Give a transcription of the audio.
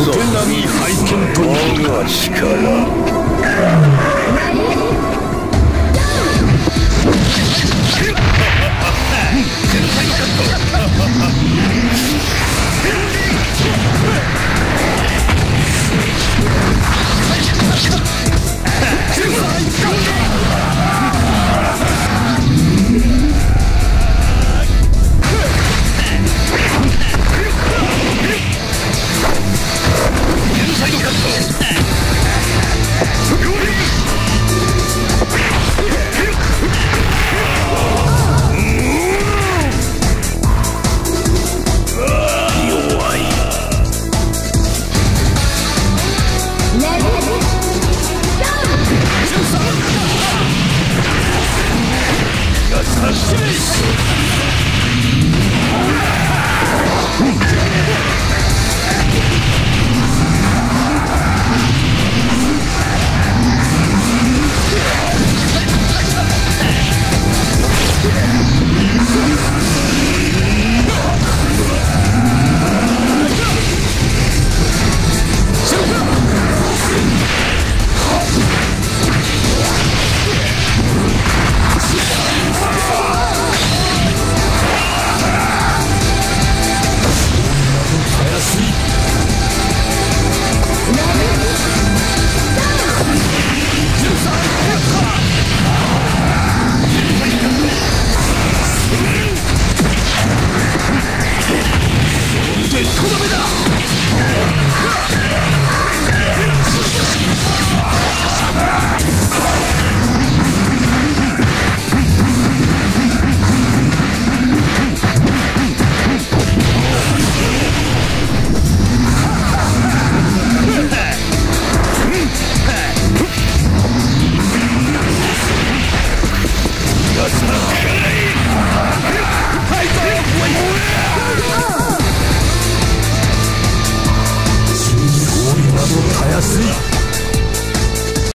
お手並み拝見という。我が力止めだ